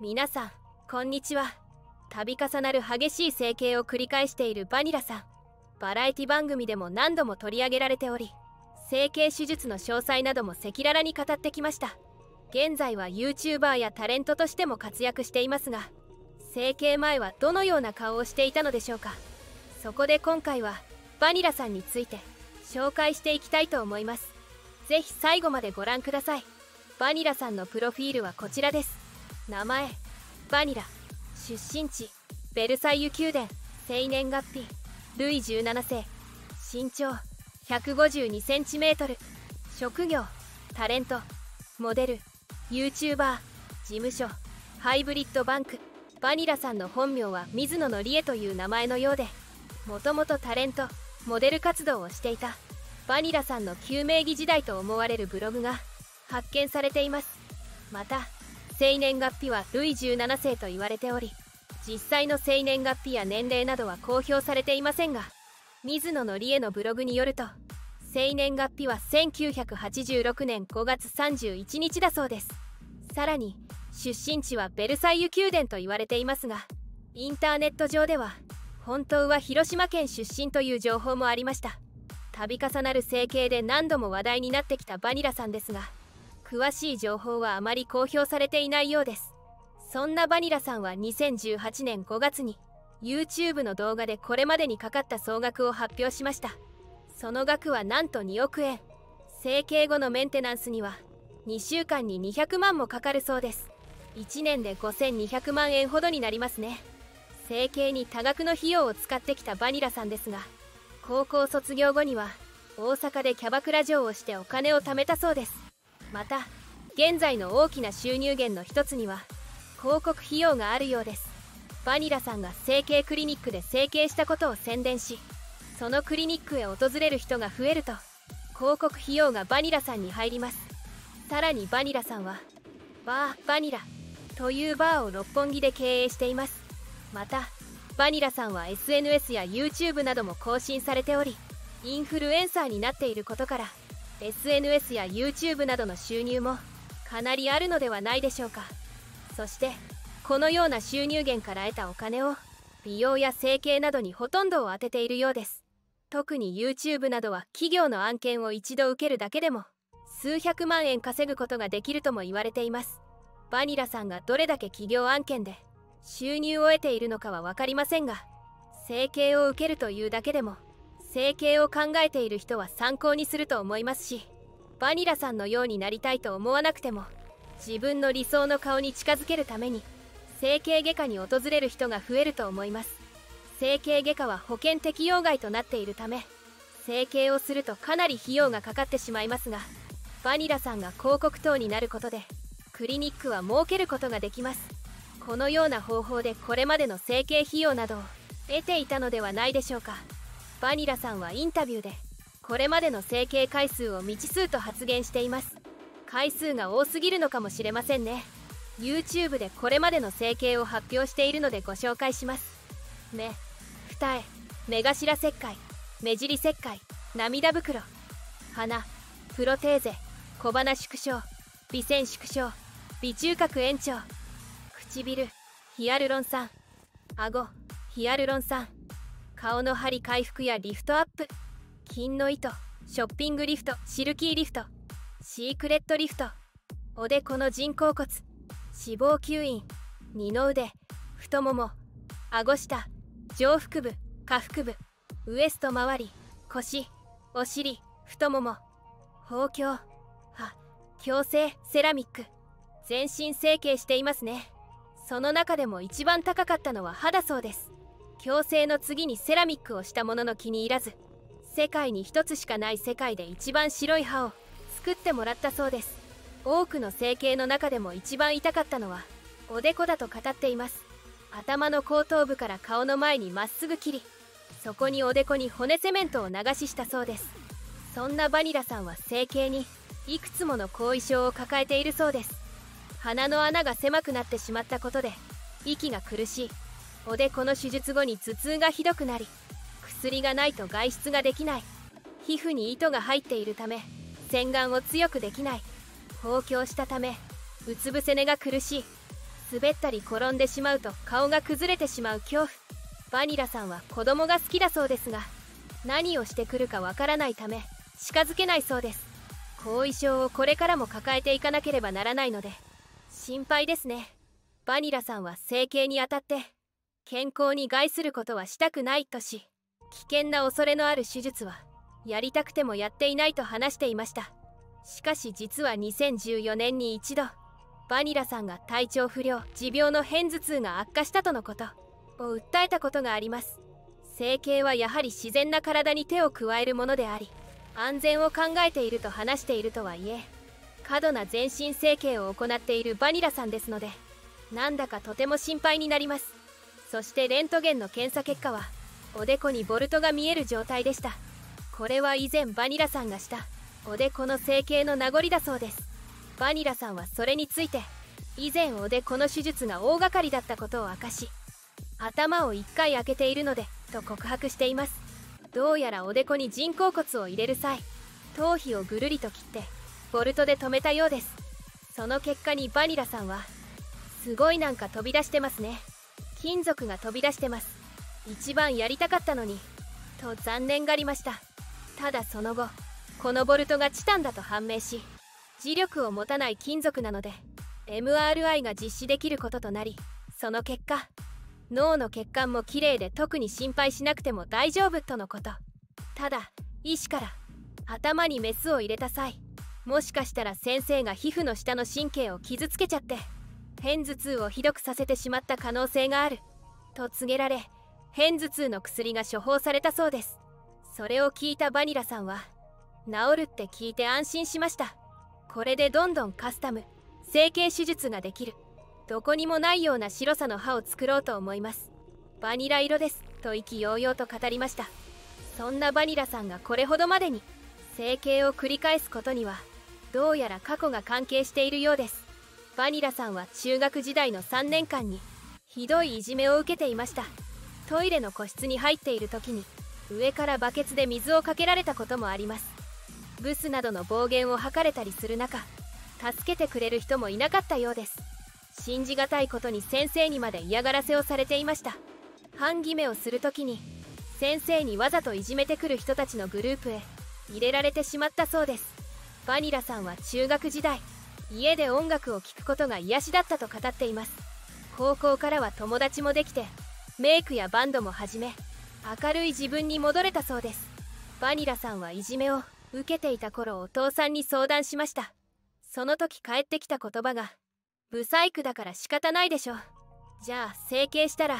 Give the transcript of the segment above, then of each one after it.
皆さんこんにちは。度重なる激しい整形を繰り返しているバニラさん。バラエティ番組でも何度も取り上げられており整形手術の詳細なども赤裸々に語ってきました。現在は YouTuber やタレントとしても活躍していますが整形前はどのような顔をしていたのでしょうか。そこで今回はバニラさんについて紹介していきたいと思います。是非最後までご覧ください。バニラさんのプロフィールはこちらです。名前バニラ出身地ベルサイユ宮殿生年月日ルイ17世身長 152cm 職業タレントモデル YouTuber 事務所ハイブリッドバンク。バニラさんの本名は水野のりえという名前のようでもともとタレント。モデル活動をしていた。バニラさんの救命着時代と思われるブログが発見されています。また生年月日はルイ17世と言われており実際の生年月日や年齢などは公表されていませんが水野のりえのブログによると生年月日は1986年5月31日だそうです。さらに出身地はベルサイユ宮殿と言われていますがインターネット上では本当は広島県出身という情報もありました。度重なる整形で何度も話題になってきたバニラさんですが詳しい情報はあまり公表されていないようです。そんなバニラさんは2018年5月に YouTube の動画でこれまでにかかった総額を発表しました。その額はなんと2億円。整形後のメンテナンスには2週間に200万もかかるそうです。1年で5200万円ほどになりますね。整形に多額の費用を使ってきたバニラさんですが高校卒業後には大阪でキャバクラ嬢をしてお金を貯めたそうです。また現在の大きな収入源の一つには広告費用があるようです。バニラさんが整形クリニックで整形したことを宣伝しそのクリニックへ訪れる人が増えると広告費用がバニラさんに入ります。さらにバニラさんはバーバニラというバーを六本木で経営しています。またバニラさんは SNS や YouTube なども更新されておりインフルエンサーになっていることから SNS や YouTube などの収入もかなりあるのではないでしょうか。そしてこのような収入源から得たお金を美容や整形などにほとんどを当てているようです。特に YouTube などは企業の案件を一度受けるだけでも数百万円稼ぐことができるとも言われています。バニラさんがどれだけ企業案件で収入を得ているのかは分かりませんが整形を受けるというだけでも整形を考えている人は参考にすると思いますしバニラさんのようになりたいと思わなくても自分の理想の顔に近づけるために整形外科に訪れる人が増えると思います。整形外科は保険適用外となっているため整形をするとかなり費用がかかってしまいますがバニラさんが広告等になることでクリニックは設けることができます。このような方法でこれまでの整形費用などを得ていたのではないでしょうか。バニラさんはインタビューでこれまでの整形回数を未知数と発言しています。回数が多すぎるのかもしれませんね。YouTube でこれまでの整形を発表しているのでご紹介します。目二重目頭切開目尻切開涙袋鼻プロテーゼ小鼻縮小鼻腺縮小鼻中隔延長唇。ヒアルロン酸。顎。ヒアルロン酸。顔の張り回復やリフトアップ。金の糸。ショッピングリフト。シルキーリフト。シークレットリフト。おでこの人工骨。脂肪吸引。二の腕。太もも。顎下。上腹部。下腹部。ウエスト周り。腰。お尻。太もも。包協歯。矯正。セラミック。全身整形していますね。その中でも一番高かったのは歯だそうです。矯正の次にセラミックをしたものの気に入らず世界に一つしかない世界で一番白い歯を作ってもらったそうです。多くの整形の中でも一番痛かったのはおでこだと語っています。頭の後頭部から顔の前にまっすぐ切りそこにおでこに骨セメントを流ししたそうです。そんなバニラさんは整形にいくつもの後遺症を抱えているそうです。鼻の穴が狭くなってしまったことで息が苦しい。おでこの手術後に頭痛がひどくなり薬がないと外出ができない。皮膚に糸が入っているため洗顔を強くできない。放狂したためうつ伏せ寝が苦しい。滑ったり転んでしまうと顔が崩れてしまう恐怖。バニラさんは子供が好きだそうですが何をしてくるかわからないため近づけないそうです。後遺症をこれからも抱えていかなければならないので心配ですね。バニラさんは整形にあたって健康に害することはしたくないとし危険な恐れのある手術はやりたくてもやっていないと話していました。しかし実は2014年に一度バニラさんが体調不良持病の片頭痛が悪化したとのことを訴えたことがあります。整形はやはり自然な体に手を加えるものであり安全を考えていると話しているとはいえ過度な全身整形を行っているバニラさんですのでなんだかとても心配になります。そしてレントゲンの検査結果はおでこにボルトが見える状態でした。これは以前バニラさんがしたおでこの整形の名残だそうです。バニラさんはそれについて以前おでこの手術が大掛かりだったことを明かし頭を1回開けているのでと告白しています。どうやらおでこに人工骨を入れる際頭皮をぐるりと切ってボルトで止めたようです。その結果にバニラさんはすごいなんか飛び出してますね。金属が飛び出してます。一番やりたかったのに。と残念がりました。ただその後このボルトがチタンだと判明し磁力を持たない金属なので MRI が実施できることとなりその結果脳の血管もきれいで特に心配しなくても大丈夫とのこと。ただ医師から頭にメスを入れた際もしかしたら先生が皮膚の下の神経を傷つけちゃって片頭痛をひどくさせてしまった可能性がある。と告げられ片頭痛の薬が処方されたそうです。それを聞いたバニラさんは治るって聞いて安心しました。これでどんどんカスタム整形手術ができる。どこにもないような白さの歯を作ろうと思います。バニラ色ですと意気揚々と語りました。そんなバニラさんがこれほどまでに整形を繰り返すことにはどうやら過去が関係しているようです。バニラさんは中学時代の3年間にひどいいじめを受けていました。トイレの個室に入っている時に上からバケツで水をかけられたこともあります。ブスなどの暴言を吐かれたりする中助けてくれる人もいなかったようです。信じがたいことに先生にまで嫌がらせをされていました。半決めをする時に先生にわざといじめてくる人たちのグループへ入れられてしまったそうです。バニラさんは中学時代家で音楽を聴くことが癒しだったと語っています。高校からは友達もできてメイクやバンドも始め明るい自分に戻れたそうです。バニラさんはいじめを受けていた頃お父さんに相談しました。その時返ってきた言葉が「ブサイクだから仕方ないでしょじゃあ整形したら」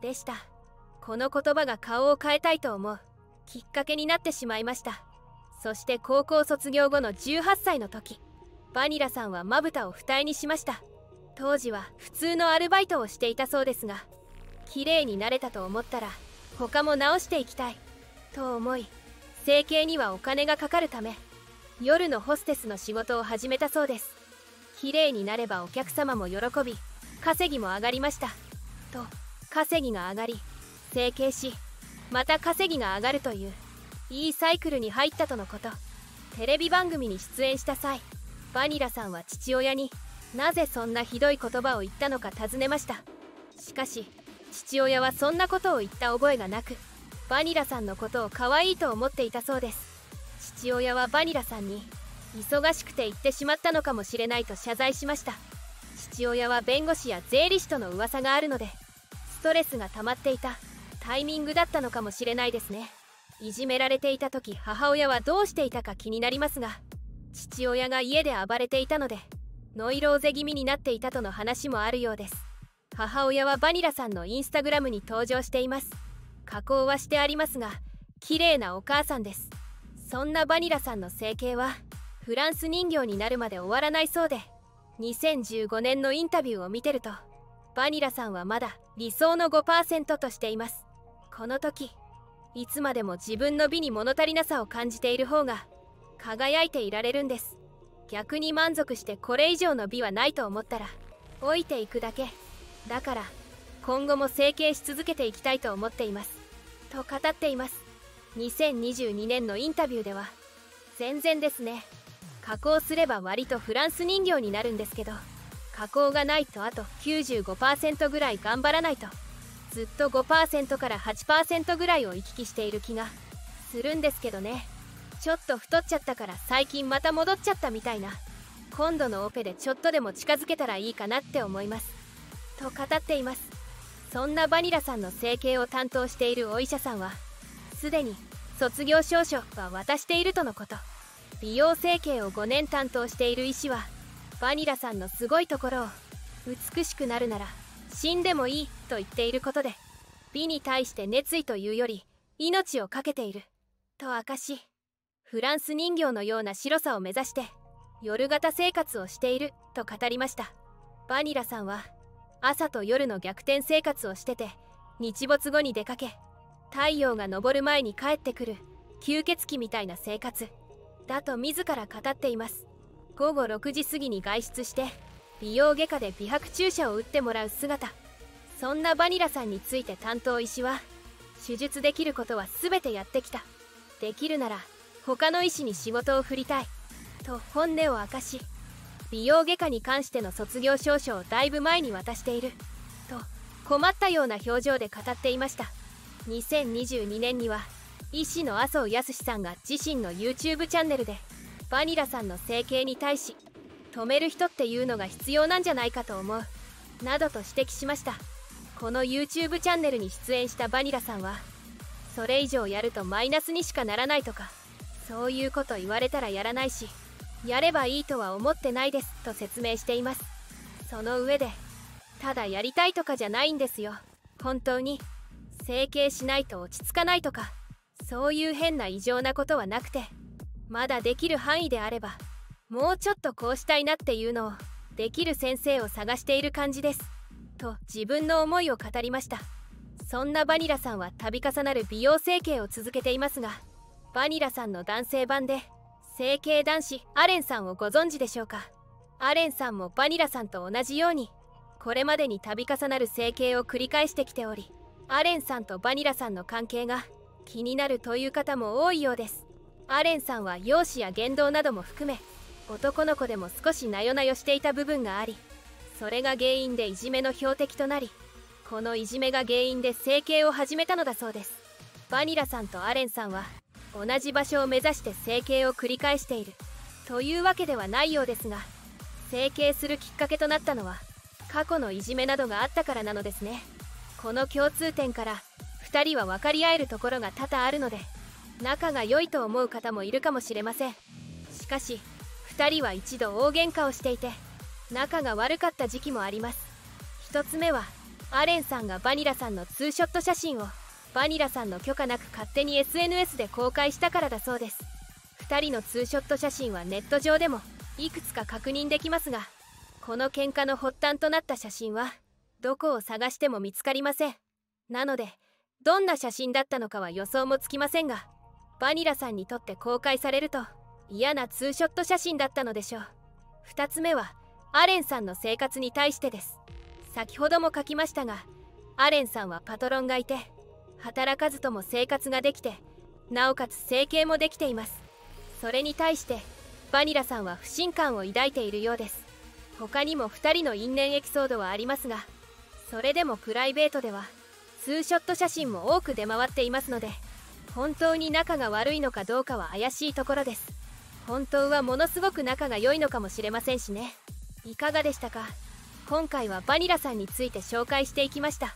でした。この言葉が顔を変えたいと思うきっかけになってしまいました。そして高校卒業後の18歳の時バニラさんはまぶたを二重にしました。当時は普通のアルバイトをしていたそうですが綺麗になれたと思ったら他も直していきたいと思い整形にはお金がかかるため夜のホステスの仕事を始めたそうです。綺麗になればお客様も喜び稼ぎも上がりました。と稼ぎが上がり整形しまた稼ぎが上がるといういいサイクルに入ったとのこと。テレビ番組に出演した際バニラさんは父親になぜそんなひどい言葉を言ったのか尋ねました。しかし父親はそんなことを言った覚えがなくバニラさんのことを可愛いと思っていたそうです。父親はバニラさんに忙しくて言ってしまったのかもしれないと謝罪しました。父親は弁護士や税理士との噂があるのでストレスが溜まっていたタイミングだったのかもしれないですね。いじめられていた時母親はどうしていたか気になりますが父親が家で暴れていたのでノイローゼ気味になっていたとの話もあるようです。母親はバニラさんのインスタグラムに登場しています。加工はしてありますが綺麗なお母さんです。そんなバニラさんの整形はフランス人形になるまで終わらないそうで2015年のインタビューを見てるとバニラさんはまだ理想の5%としています。この時いつまでも自分の美に物足りなさを感じている方が輝いていられるんです。逆に満足してこれ以上の美はないと思ったら老いていくだけ。だから今後も整形し続けていきたいと思っています。と語っています。2022年のインタビューでは全然ですね。加工すれば割とフランス人形になるんですけど加工がないとあと95%ぐらい頑張らないと。ずっと5%から8%ぐらいを行き来している気がするんですけどね。ちょっと太っちゃったから最近また戻っちゃったみたいな。今度のオペでちょっとでも近づけたらいいかなって思います。と語っています。そんなバニラさんの整形を担当しているお医者さんはすでに卒業証書は渡しているとのこと。美容整形を5年担当している医師はバニラさんのすごいところを美しくなるなら死んでもいい。と言っていることで美に対して熱意というより命を懸けている。と明かしフランス人形のような白さを目指して夜型生活をしている。と語りました。バニラさんは朝と夜の逆転生活をしてて日没後に出かけ太陽が昇る前に帰ってくる吸血鬼みたいな生活。だと自ら語っています。午後6時過ぎに外出して美容外科で美白注射を打ってもらう姿。そんなバニラさんについて担当医師は手術できることは全てやってきた。できるなら他の医師に仕事を振りたい。と本音を明かし美容外科に関しての卒業証書をだいぶ前に渡している。と困ったような表情で語っていました。2022年には医師の麻生康さんが自身の YouTube チャンネルでバニラさんの整形に対し止める人っていうのが必要なんじゃないかと思う。などと指摘しました。この YouTube チャンネルに出演したバニラさんはそれ以上やるとマイナスにしかならないとかそういうこと言われたらやらないしやればいいとは思ってないですと説明しています。その上でただやりたいとかじゃないんですよ。本当に整形しないと落ち着かないとかそういう変な異常なことはなくてまだできる範囲であればもうちょっとこうしたいなっていうのをできる先生を探している感じです。と自分の思いを語りました。そんなバニラさんは度重なる美容整形を続けていますがバニラさんの男性版で整形男子アレンさんをご存知でしょうか？アレンさんもバニラさんと同じようにこれまでに度重なる整形を繰り返してきておりアレンさんとバニラさんの関係が気になるという方も多いようです。アレンさんは容姿や言動なども含め男の子でも少しなよなよしていた部分がありそれが原因でいじめの標的となりこのいじめが原因で整形を始めたのだそうです。バニラさんとアレンさんは同じ場所を目指して整形を繰り返している。というわけではないようですが整形するきっかけとなったのは過去のいじめなどがあったからなのですね。この共通点から2人は分かり合えるところが多々あるので仲が良いと思う方もいるかもしれません。しかし2人は一度大喧嘩をしていて仲が悪かった時期もあります。1つ目はアレンさんがバニラさんのツーショット写真をバニラさんの許可なく勝手に SNS で公開したからだそうです。2人のツーショット写真はネット上でもいくつか確認できますがこの喧嘩の発端となった写真はどこを探しても見つかりません。なのでどんな写真だったのかは予想もつきませんがバニラさんにとって公開されると嫌なツーショット写真だったのでしょう。2つ目はアレンさんの生活に対してです。先ほども書きましたがアレンさんはパトロンがいて働かずとも生活ができてなおかつ整形もできています。それに対してバニラさんは不信感を抱いているようです。他にも2人の因縁エピソードはありますがそれでもプライベートではツーショット写真も多く出回っていますので本当に仲が悪いのかどうかは怪しいところです。本当はものすごく仲が良いのかもしれませんしね。いかがでしたか？今回はバニラさんについて紹介していきました。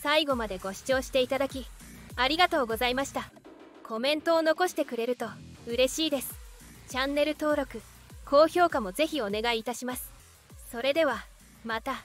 最後までご視聴していただきありがとうございました。コメントを残してくれると嬉しいです。チャンネル登録高評価もぜひお願いいたします。それではまた。